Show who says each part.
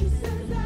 Speaker 1: She says